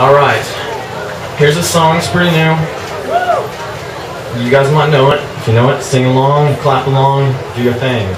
Alright. Here's a song, it's pretty new. You guys might know it. If you know it, sing along, clap along, do your thing.